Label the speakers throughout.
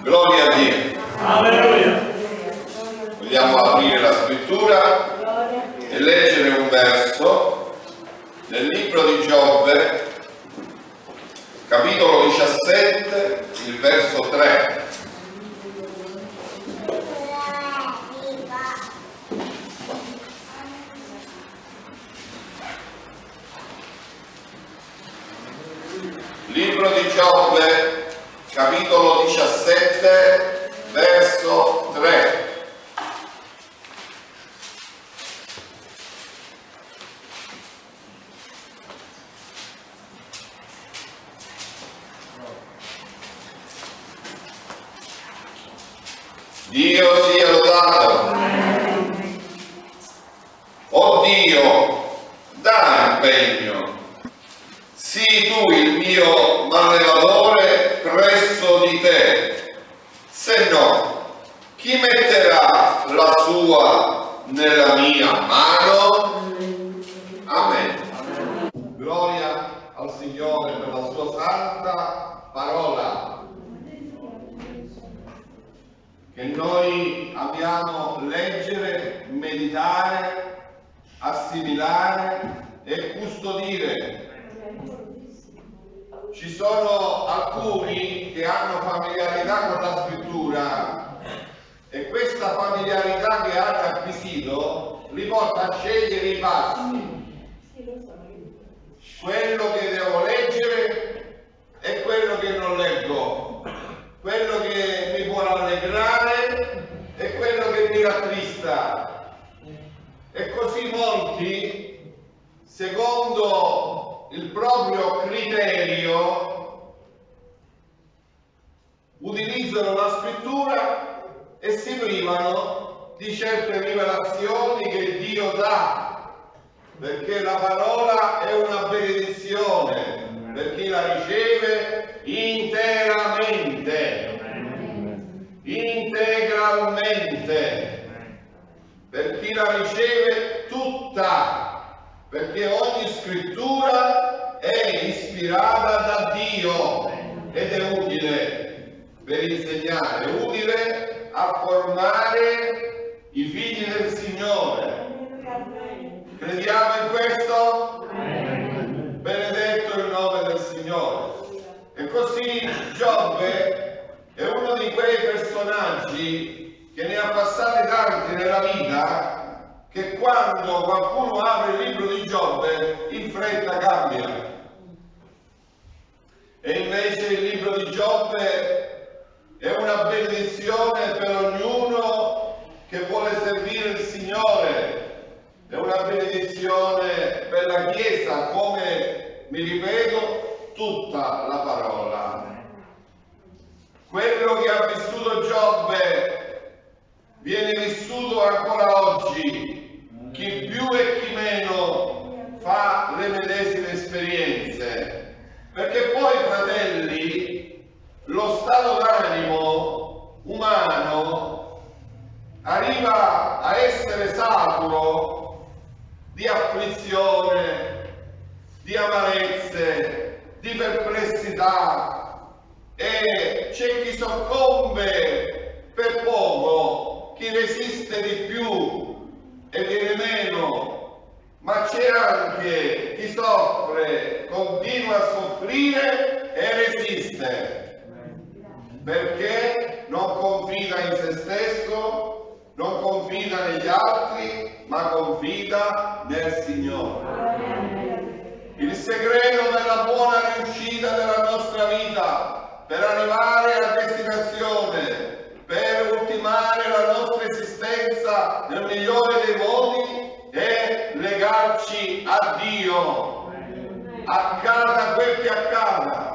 Speaker 1: Gloria a Dio.
Speaker 2: Alleluia.
Speaker 1: Vogliamo aprire la scrittura e leggere un verso nel libro di Giobbe, capitolo 17, il verso 3. Libro di Giobbe, capitolo 17, verso 3. Dio sia lodato. Oh Dio, dai impegno. Sii tu il mio mallevatore presso di te. Se no, chi metterà la sua nella mia mano? Amen. Gloria al Signore per la sua santa parola che noi abbiamo leggere, meditare, assimilare e custodire. Ci sono alcuni che hanno familiarità con la scrittura e questa familiarità che hanno acquisito li porta a scegliere i passi. Quello che devo leggere e quello che non leggo quello che mi può rallegrare e quello che mi rattrista. E così molti, secondo il proprio criterio, utilizzano la scrittura e si privano di certe rivelazioni che Dio dà, perché la parola è una benedizione per chi la riceve interamente, integralmente, per chi la riceve tutta, perché ogni scrittura è ispirata da Dio ed è utile per insegnare, utile a formare i figli del Signore. Crediamo in questo? Benedetto il nome del Signore. E così Giobbe è uno di quei personaggi che ne ha passati tanti nella vita che quando qualcuno apre il libro di Giobbe in fretta cambia. E invece il libro di Giobbe è una benedizione per ognuno che vuole servire il Signore, è una benedizione per la Chiesa, come mi ripeto, tutta la parola. Quello che ha vissuto Giobbe viene vissuto ancora oggi. Chi più e chi meno fa le medesime esperienze. Perché poi, fratelli, lo stato d'animo umano arriva a essere saturo di afflizione, di amarezze, di perplessità. E c'è chi soccombe per poco, chi resiste di più e viene meno, ma c'è anche chi soffre, continua a soffrire e resiste perché non confida in se stesso, non confida negli altri, ma confida nel Signore. Il segreto della buona riuscita della nostra vita per arrivare a destinazione, per ultimare la nostra esistenza nel migliore dei modi è legarci a Dio. Accada quel che accada,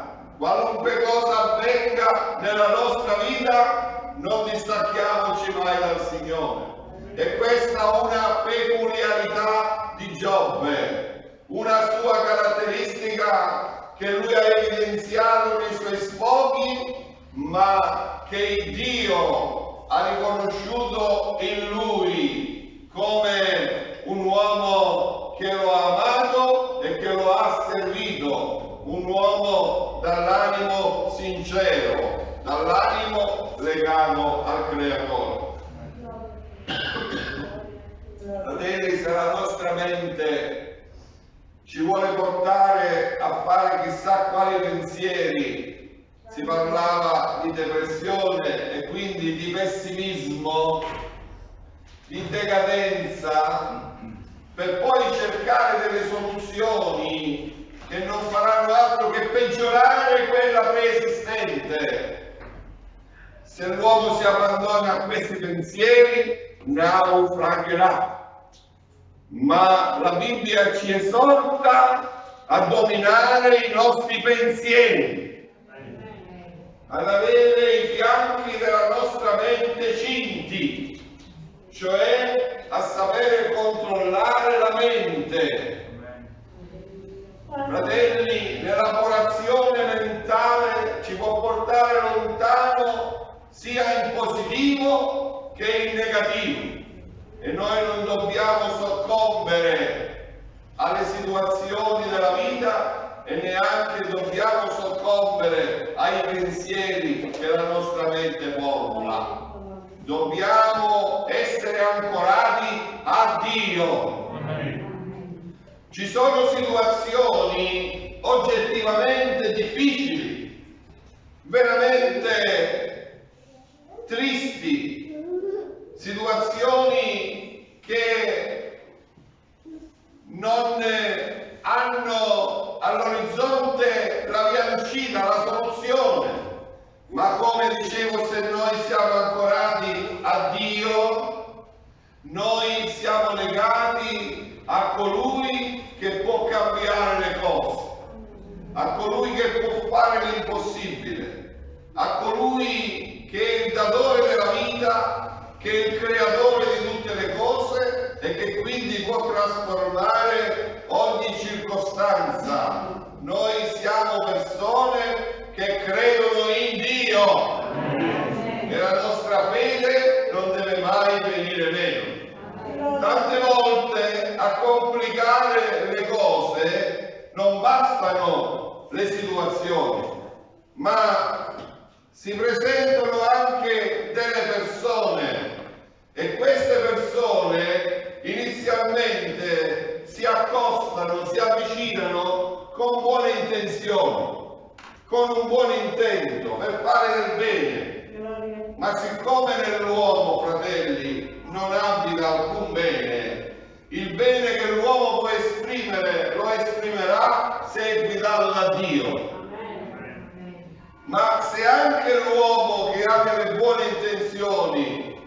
Speaker 1: qualunque cosa avvenga nella nostra vita, non distacchiamoci mai dal Signore. E questa è una peculiarità di Giobbe, una sua caratteristica che lui ha evidenziato nei suoi sfoghi, ma che Dio ha riconosciuto in lui come un uomo che lo ha amato e che lo ha servito un uomo dall'animo sincero, dall'animo legato al Creatore. Fratelli, se la nostra mente ci vuole portare a fare chissà quali pensieri, si parlava di depressione e quindi di pessimismo, di decadenza, per poi cercare delle soluzioni che non faranno altro che peggiorare quella preesistente. Se l'uomo si abbandona a questi pensieri, naufragherà. Ma la Bibbia ci esorta a dominare i nostri pensieri, ad avere i fianchi della nostra mente cinti, cioè a sapere controllare la mente. Fratelli, l'elaborazione mentale ci può portare lontano sia in positivo che in negativo e noi non dobbiamo soccombere alle situazioni della vita e neanche dobbiamo soccombere ai pensieri che la nostra mente formula dobbiamo essere ancorati a Dio. Ci sono situazioni oggettivamente difficili, veramente tristi, situazioni che non hanno all'orizzonte la via d'uscita, la soluzione. Ma come dicevo, se noi siamo ancorati a Dio, noi siamo legati a colui che può cambiare le cose, a colui fare l'impossibile, a colui che è il datore della vita, che è il creatore di tutte le cose e che quindi può trasformare ogni circostanza. Noi siamo persone che credono in Dio e la nostra fede non deve mai venire meno. Tante volte a complicare le cose non bastano le situazioni, ma si presentano anche delle persone e queste persone inizialmente si accostano, si avvicinano con buone intenzioni con un buon intento, per fare del bene. Ma siccome nell'uomo, fratelli, non abita alcun bene, il bene che l'uomo può esprimere lo esprimerà se è guidato da Dio. Ma se anche l'uomo che ha delle buone intenzioni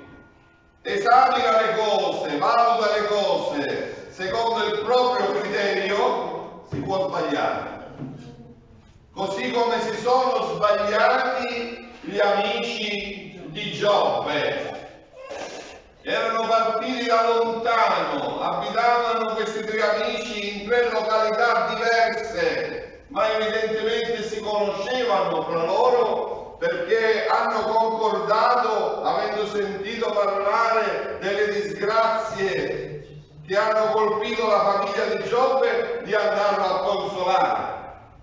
Speaker 1: esamina le cose, valuta le cose secondo il proprio criterio, si può sbagliare così come si sono sbagliati gli amici di Giobbe. Erano partiti da lontano, abitavano questi tre amici in tre località diverse, ma evidentemente si conoscevano fra loro perché hanno concordato, avendo sentito parlare delle disgrazie che hanno colpito la famiglia di Giobbe, di andarlo a consolare.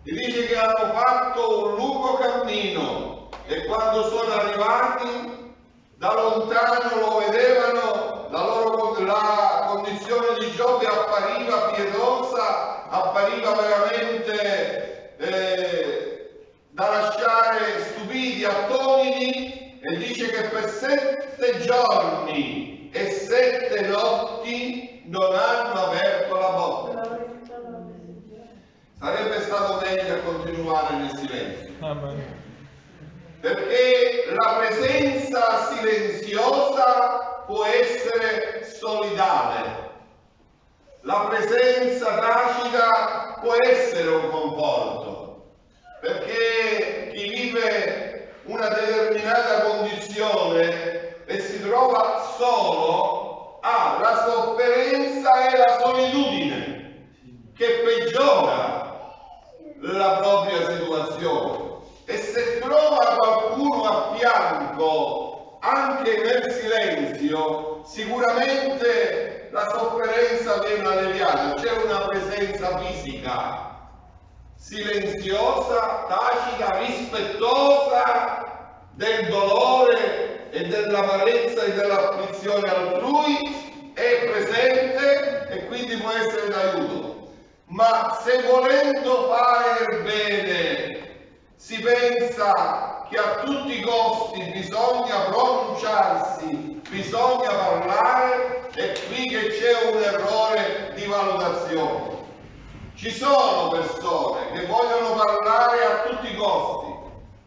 Speaker 1: E dice che hanno fatto un lungo cammino e quando sono arrivati da lontano lo vedevano, la, loro, la condizione di Giobbe appariva pietosa, appariva veramente eh, da lasciare stupiti, attoniti e dice che per sette giorni e sette notti non hanno aperto la bocca. Sarebbe stato meglio continuare nel silenzio. Amen. Perché la presenza silenziosa può essere solidale. La presenza tacita può essere un conforto. Perché chi vive una determinata condizione e si trova solo ha la sofferenza e la solitudine che peggiora la propria situazione e se trova qualcuno a fianco anche nel silenzio sicuramente la sofferenza alleviata c'è una presenza fisica silenziosa, tacita, rispettosa del dolore e dell'amarezza e dell'afflizione altrui, è presente e quindi può essere d'aiuto. Ma se volendo fare del bene si pensa che a tutti i costi bisogna pronunciarsi, bisogna parlare, è qui che c'è un errore di valutazione. Ci sono persone che vogliono parlare a tutti i costi,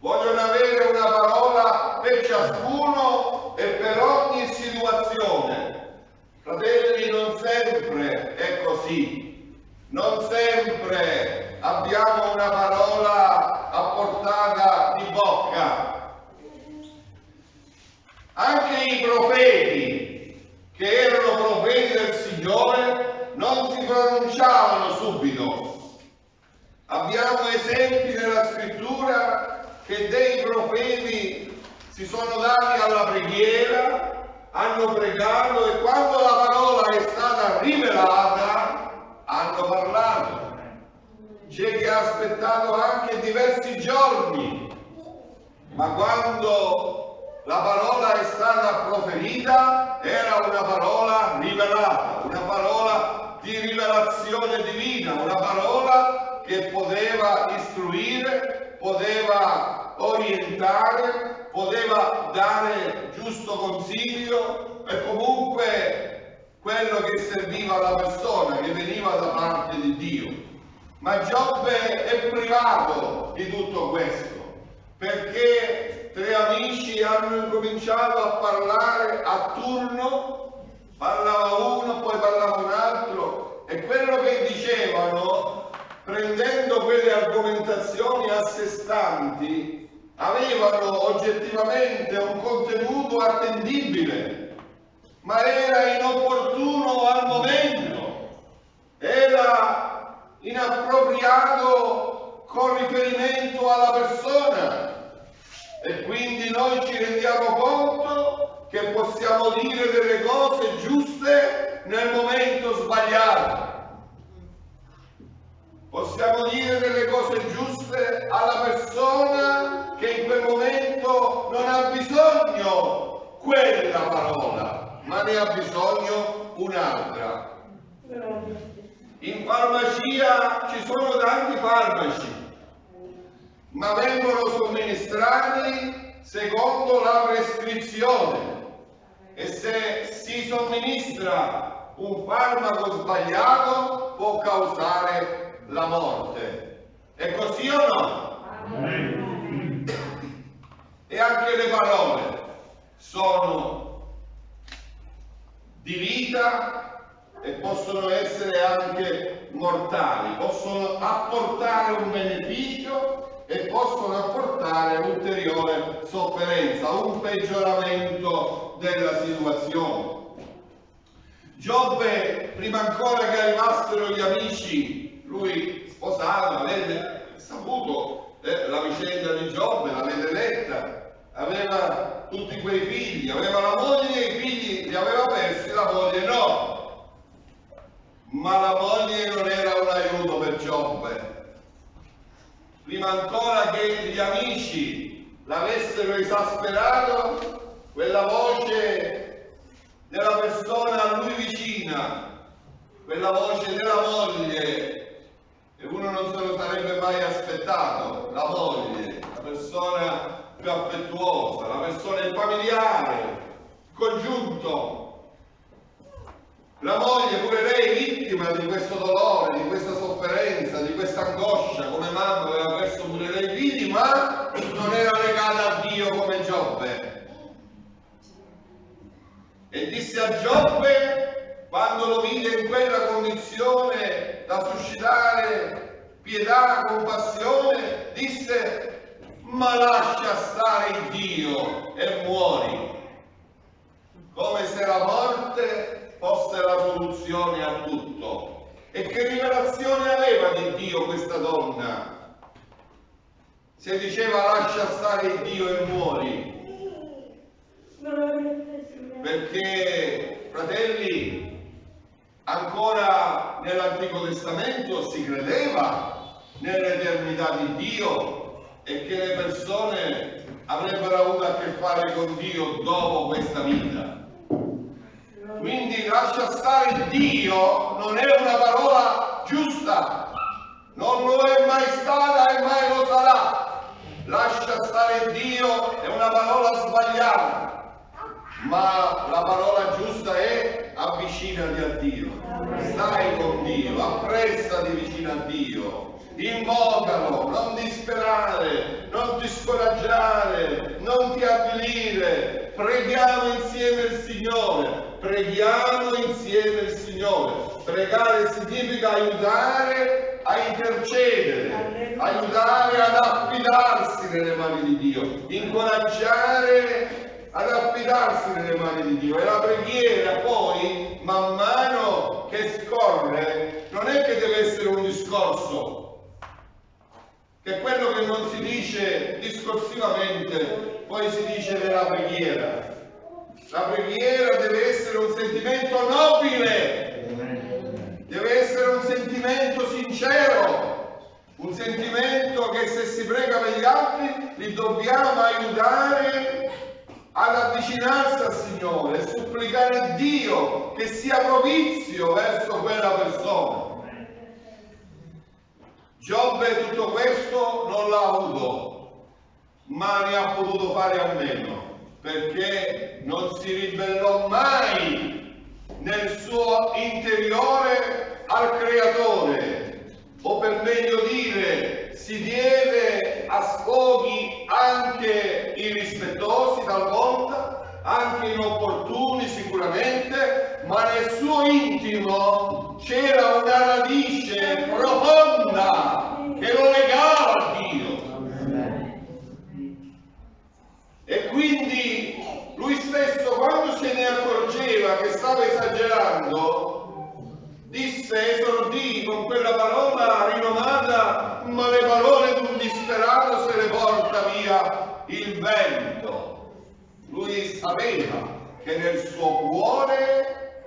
Speaker 1: vogliono avere una parola per ciascuno e per ogni situazione. Fratelli, non sempre è così, non sempre abbiamo una parola a portata di bocca. Anche i profeti, che erano profeti del Signore, non si pronunciavano subito. Abbiamo esempi nella scrittura che dei profeti si sono dati alla preghiera, hanno pregato e quando la parola è stata rivelata hanno parlato. C'è chi ha aspettato anche diversi giorni, ma quando la parola è stata proferita era una parola rivelata, una parola di rivelazione divina, una parola che poteva istruire, poteva orientare, poteva dare giusto consiglio e comunque quello che serviva alla persona, che veniva da parte di Dio. Ma Giobbe è privato di tutto questo, perché tre amici hanno incominciato a parlare a turno parlava uno, poi parlava un altro e quello che dicevano, prendendo quelle argomentazioni a sé stanti, avevano oggettivamente un contenuto attendibile, ma era inopportuno al momento, era inappropriato con riferimento alla persona e quindi noi ci rendiamo conto che possiamo dire delle cose giuste nel momento sbagliato. Possiamo dire delle cose giuste alla persona che in quel momento non ha bisogno quella parola, ma ne ha bisogno un'altra. In farmacia ci sono tanti farmaci, ma vengono somministrati secondo la prescrizione e se si somministra un farmaco sbagliato può causare la morte. È così o no? E anche le parole sono di vita e possono essere anche mortali, possono apportare un beneficio e possono apportare un'ulteriore sofferenza, un peggioramento della situazione. Giobbe, prima ancora che arrivassero gli amici, lui sposato, avete saputo eh, la vicenda di Giobbe, l'avete letta, aveva tutti quei figli, aveva la moglie e i figli li aveva persi, la moglie no. Ma la moglie non era un aiuto per Giobbe. Prima ancora che gli amici l'avessero esasperato, quella voce della persona a lui vicina, quella voce della moglie, e uno non se lo sarebbe mai aspettato, la moglie, la persona più affettuosa, la persona il familiare, congiunto. La moglie, pure lei, vittima di questo dolore, di questa sofferenza, di questa angoscia, come mamma aveva perso pure lei figli, ma non era legata a Dio come Giobbe. E disse a Giobbe, quando lo vide in quella condizione da suscitare pietà, compassione, disse, ma lascia stare Dio e muori, come se la morte fosse la soluzione a tutto. E che rivelazione aveva di Dio questa donna? Se diceva lascia stare Dio e muori, perché, fratelli, ancora nell'Antico Testamento si credeva nell'eternità di Dio e che le persone avrebbero avuto a che fare con Dio dopo questa vita. Quindi lascia stare Dio non è una parola giusta, non lo è mai stata e mai lo sarà. Lascia stare Dio è una parola sbagliata, ma la parola giusta è avvicinati a Dio, stai con Dio, apprestati vicino a Dio, invocalo, non disperare, non ti scoraggiare, non ti avvilire, preghiamo insieme il Signore, preghiamo insieme il Signore. Pregare significa aiutare a intercedere, aiutare ad affidarsi nelle mani di Dio, incoraggiare ad affidarsi nelle mani di Dio. E la preghiera poi, man mano che scorre, non è che deve essere un discorso, che quello che non si dice discorsivamente, poi si dice nella preghiera. La preghiera deve essere un sentimento nobile, deve essere un sentimento sincero, un sentimento che se si prega per gli altri li dobbiamo aiutare ad avvicinarsi al Signore e supplicare Dio che sia propizio verso quella persona. Giobbe tutto questo non l'ha avuto, ma ne ha potuto fare a meno perché non si ribellò mai nel suo interiore al creatore, o per meglio dire, si diede a sfoghi anche irrispettosi talvolta, anche inopportuni sicuramente, ma nel suo intimo c'era una radice profonda che lo legava a Dio. E quindi lui stesso, quando se ne accorgeva che stava esagerando, disse, esordì con quella parola rinomata, ma le parole di un disperato se le porta via il vento. Lui sapeva che nel suo cuore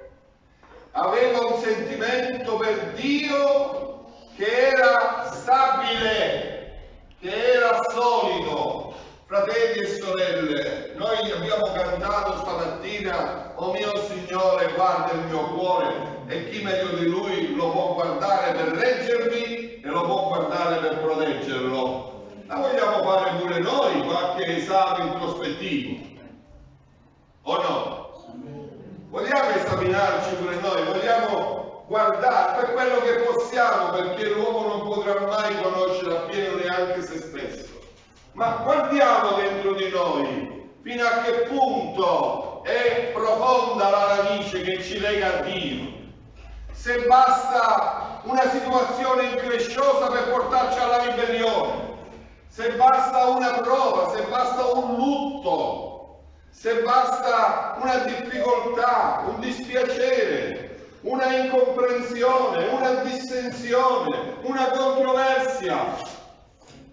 Speaker 1: aveva un sentimento per Dio che era stabile, che era solido, Fratelli e sorelle, noi abbiamo cantato stamattina, o oh mio Signore guarda il mio cuore e chi meglio di Lui lo può guardare per reggervi e lo può guardare per proteggerlo. La vogliamo fare pure noi qualche esame introspettivo, o no? Vogliamo esaminarci pure noi, vogliamo guardare per quello che possiamo perché l'uomo non potrà mai conoscere appieno neanche se stesso ma guardiamo dentro di noi fino a che punto è profonda la radice che ci lega a Dio. Se basta una situazione incresciosa per portarci alla ribellione, se basta una prova, se basta un lutto, se basta una difficoltà, un dispiacere, una incomprensione, una dissensione, una controversia,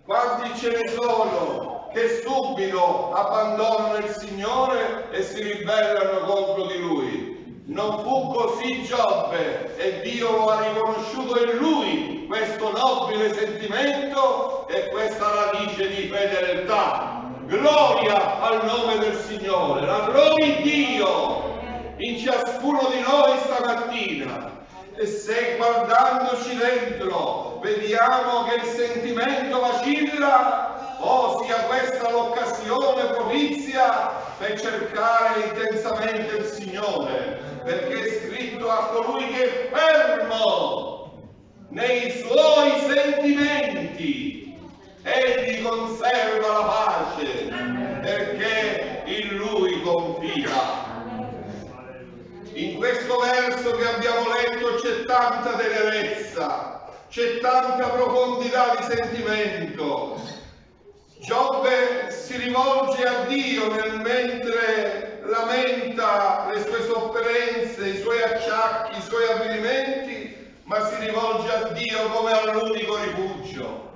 Speaker 1: quanti ce ne sono che subito abbandonano il Signore e si ribellano contro di Lui? Non fu così Giobbe e Dio lo ha riconosciuto in lui questo nobile sentimento e questa radice di fedeltà. Gloria al nome del Signore, la gloria di Dio in ciascuno di noi stamattina e se guardandoci dentro vediamo che il sentimento vacilla, oh sia questa l'occasione propizia per cercare intensamente il Signore, perché è scritto a colui che è fermo nei suoi sentimenti, egli conserva la pace, perché in lui confida. Questo verso che abbiamo letto c'è tanta tenerezza, c'è tanta profondità di sentimento. Giobbe si rivolge a Dio nel mentre lamenta le sue sofferenze, i suoi acciacchi, i suoi avvenimenti, ma si rivolge a Dio come all'unico rifugio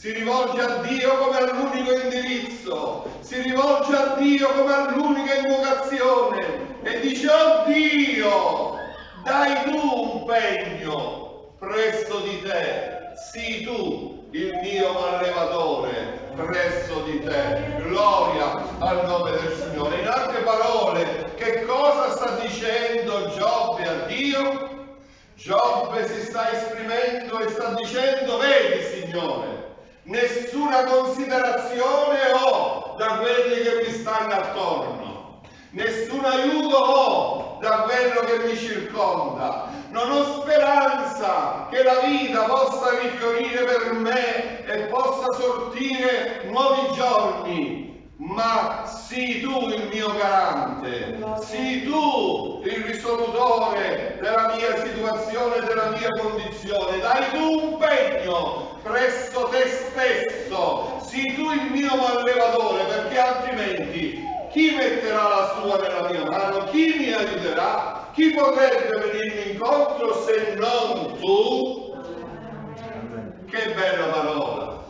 Speaker 1: si rivolge a Dio come all'unico indirizzo, si rivolge a Dio come all'unica invocazione e dice, oh Dio, dai tu un pegno presso di te, sii tu il mio allevatore presso di te. Gloria al nome del Signore. In altre parole, che cosa sta dicendo Giobbe a Dio? Giobbe si sta esprimendo e sta dicendo, vedi Signore, nessuna considerazione ho da quelli che mi stanno attorno, nessun aiuto ho da quello che mi circonda, non ho speranza che la vita possa rifiorire per me e possa sortire nuovi giorni, ma sii tu il mio garante, sii tu il risolutore della mia situazione, della mia condizione, dai tu un pegno presso te stesso, sii tu il mio allevatore, perché altrimenti chi metterà la sua nella mia mano? Chi mi aiuterà? Chi potrebbe venirmi incontro se non tu? Che bella parola!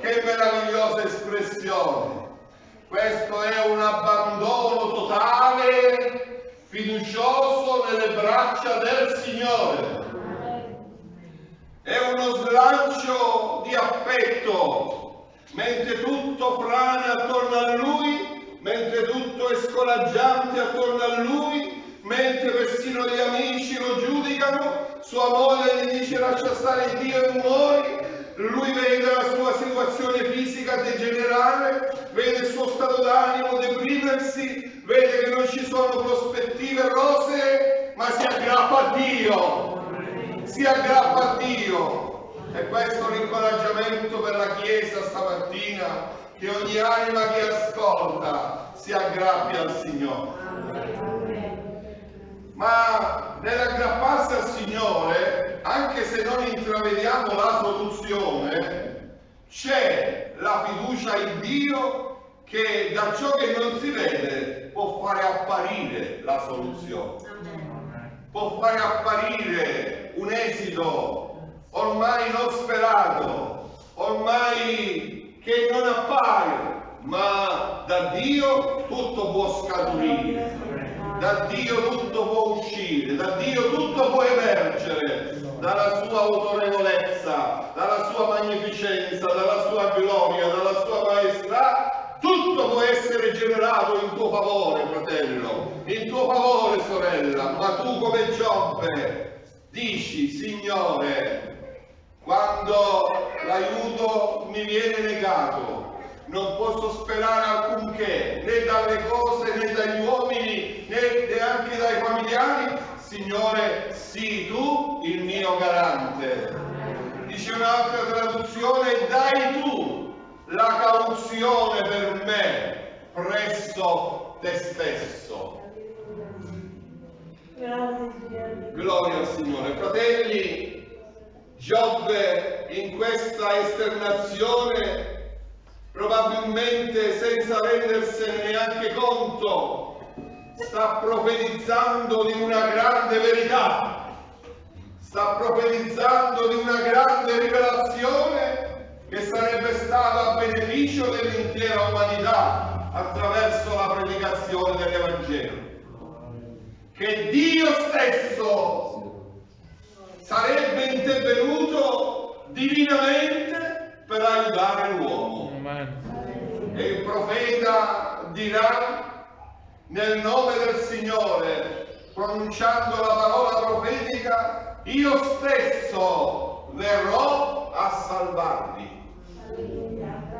Speaker 1: Che meravigliosa espressione! Questo è un abbandono totale, fiducioso nelle braccia del Signore. È uno slancio di affetto, mentre tutto frane attorno a Lui, mentre tutto è scoraggiante attorno a Lui, mentre persino gli amici lo giudicano, sua moglie gli dice lascia stare Dio e muori, lui vede la sua situazione fisica degenerare, vede il suo stato d'animo deprimersi, vede che non ci sono prospettive rosee, ma si aggrappa a Dio, si aggrappa a Dio. E questo è l'incoraggiamento per la Chiesa stamattina, che ogni anima che ascolta si aggrappi al Signore. Ma nell'aggrapparsi al Signore, anche se non intravediamo la soluzione, c'è la fiducia in Dio che da ciò che non si vede può fare apparire la soluzione, può fare apparire un esito ormai non sperato, ormai che non appare, ma da Dio tutto può scaturire da Dio tutto può uscire, da Dio tutto può emergere, dalla sua autorevolezza, dalla sua magnificenza, dalla sua gloria, dalla sua maestà, tutto può essere generato in tuo favore, fratello, in tuo favore, sorella, ma tu come Giobbe dici, Signore, quando l'aiuto mi viene negato, non posso sperare alcunché, né dalle cose, né dagli uomini, né neanche dai familiari. Signore, sii tu il mio garante. Dice un'altra traduzione, dai tu la cauzione per me presso te stesso. Gloria al Signore. Fratelli, Giobbe in questa esternazione probabilmente senza rendersene neanche conto, sta profetizzando di una grande verità, sta profetizzando di una grande rivelazione che sarebbe stata a beneficio dell'intera umanità attraverso la predicazione dell'Evangelo. Che Dio stesso sarebbe intervenuto divinamente per aiutare l'uomo. E il profeta dirà nel nome del Signore, pronunciando la parola profetica, io stesso verrò a salvarvi.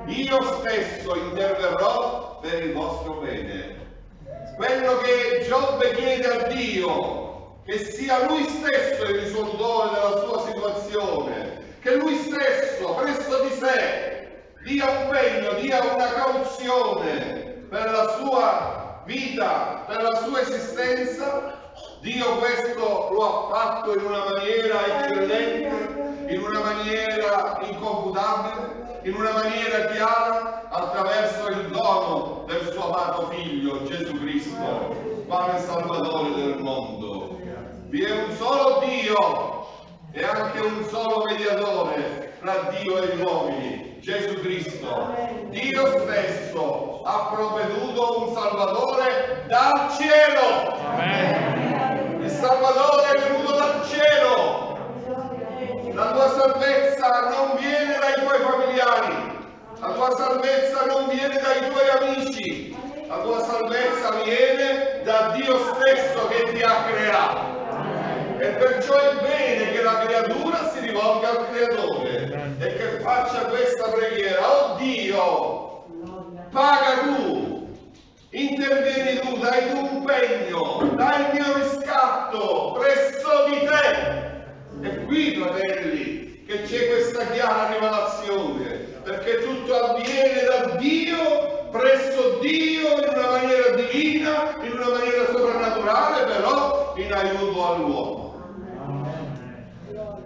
Speaker 1: Io stesso interverrò per il vostro bene. Quello che Giobbe chiede a Dio, che sia lui stesso il risolutore della sua situazione, che lui stesso presso di sé dia un pegno, dia una cauzione per la sua vita, per la sua esistenza, Dio questo lo ha fatto in una maniera eccellente, in una maniera inconfutabile, in una maniera chiara, attraverso il dono del suo amato figlio Gesù Cristo, quale Salvatore del mondo. Vi è un solo Dio e anche un solo mediatore tra Dio e gli uomini, Gesù Cristo. Dio stesso ha provveduto un Salvatore dal cielo. Amen. Il Salvatore è venuto dal cielo. La tua salvezza non viene dai tuoi familiari, la tua salvezza non viene dai tuoi amici, la tua salvezza viene da Dio stesso che ti ha creato. E perciò è bene che la creatura si rivolga al creatore e che faccia questa preghiera. Oh Dio, paga tu, intervieni tu, dai tu un pegno, dai il mio riscatto presso di te. E qui, fratelli, che c'è questa chiara rivelazione, perché tutto avviene da Dio, presso Dio, in una maniera divina, in una maniera soprannaturale, però in aiuto all'uomo.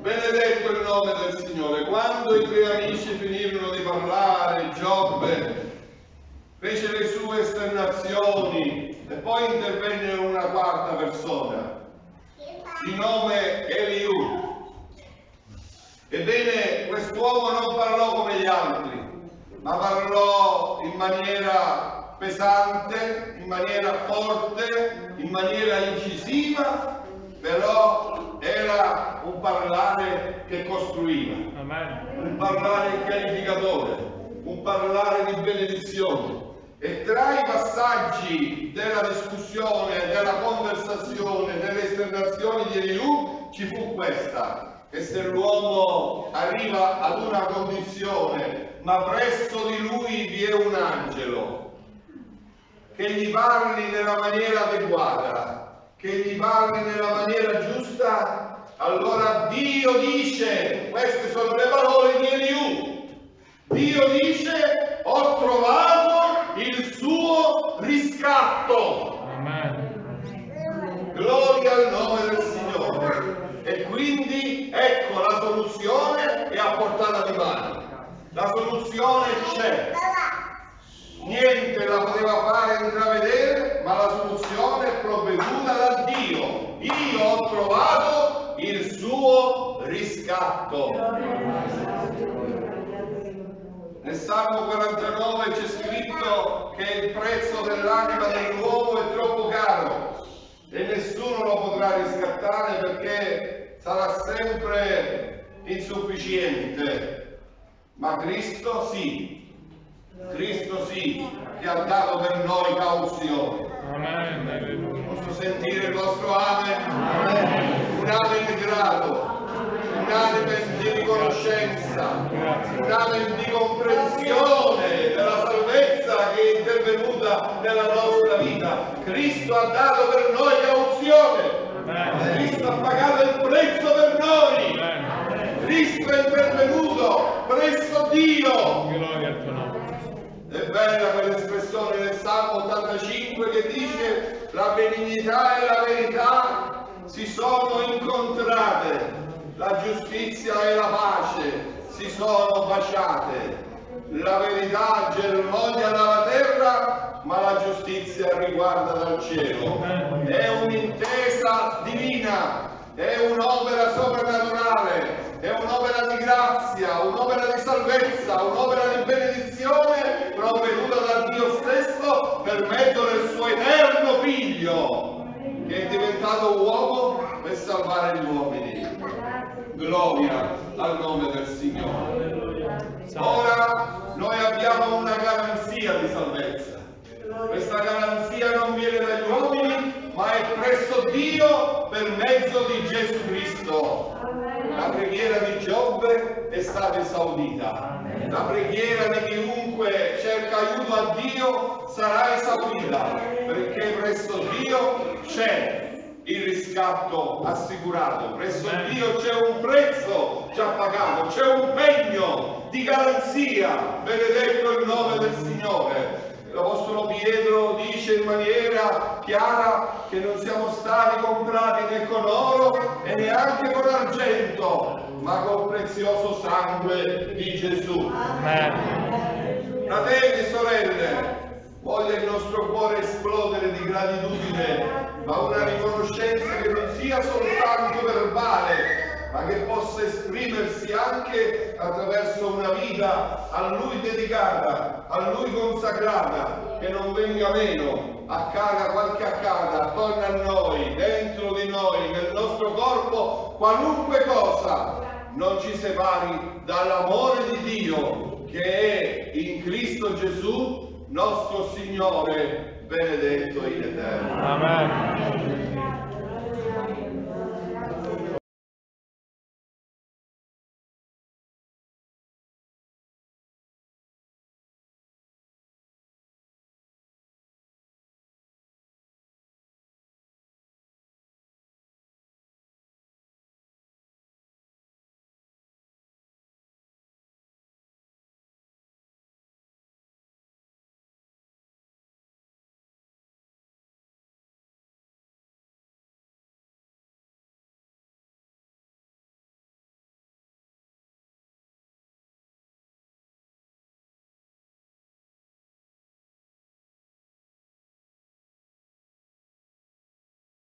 Speaker 1: Benedetto il nome del Signore. Quando i tuoi amici finirono di parlare, Giobbe fece le sue esternazioni e poi intervenne una quarta persona, di nome Eliù. Ebbene, quest'uomo non parlò come gli altri, ma parlò in maniera pesante, in maniera forte, in maniera incisiva, però era un parlare che costruiva, un parlare chiarificatore, un parlare di benedizione. E tra i passaggi della discussione, della conversazione, delle esternazioni di Eliù ci fu questa, che se l'uomo arriva ad una condizione, ma presso di lui vi è un angelo che gli parli nella maniera adeguata, che gli parli nella maniera giusta, allora Dio dice, queste sono le parole di Eliù, Dio dice ho trovato il suo riscatto.
Speaker 2: Amen.
Speaker 1: Gloria al nome del Signore. E quindi ecco la soluzione è a portata di mano. La soluzione c'è. Niente la poteva fare intravedere, Trovato il suo riscatto. Nel Salmo 49 c'è scritto che il prezzo dell'anima dell'uomo è troppo caro e nessuno lo potrà riscattare perché sarà sempre insufficiente. Ma Cristo sì, Cristo sì, che ha dato per noi cauzione.
Speaker 2: Amen.
Speaker 1: Posso sentire il vostro amen? Un amen di grado, un amen di riconoscenza, un amen di comprensione della salvezza che è intervenuta nella nostra vita. Cristo ha dato per noi cauzione,
Speaker 2: Amen.
Speaker 1: Cristo ha pagato il prezzo per noi. Cristo è intervenuto presso Dio. È bella quell'espressione del Salmo 85 che dice la benignità e la verità si sono incontrate, la giustizia e la pace si sono baciate. La verità germoglia dalla terra, ma la giustizia riguarda dal cielo. È un'intesa divina, è un'opera soprannaturale, è un'opera di grazia, un'opera di salvezza, un'opera di benedizione provveduta da Dio stesso per mezzo del suo eterno figlio che è diventato uomo per salvare gli uomini. Gloria al nome del Signore. Ora noi abbiamo una garanzia di salvezza. Questa garanzia non viene dagli uomini, ma è presso Dio per mezzo di Gesù Cristo. La preghiera di Giobbe è stata esaudita. La preghiera di chiunque cerca aiuto a Dio sarà esaudita, perché presso Dio c'è il riscatto assicurato, presso. Dio c'è un prezzo già pagato, c'è un pegno di garanzia, benedetto il nome del Signore. L'Apostolo Pietro dice in maniera chiara che non siamo stati comprati né con oro e neanche con argento, ma col prezioso sangue di Gesù.
Speaker 2: Amen.
Speaker 1: Fratelli e sorelle, voglia il nostro cuore esplodere di gratitudine, ma una riconoscenza che non sia soltanto verbale, ma che possa esprimersi anche attraverso una vita a Lui dedicata, a Lui consacrata, che non venga meno, accada qualche accada attorno a noi, dentro di noi, nel nostro corpo, qualunque cosa, non ci separi dall'amore di Dio che è in Cristo Gesù, nostro Signore, benedetto in eterno.
Speaker 2: Amen.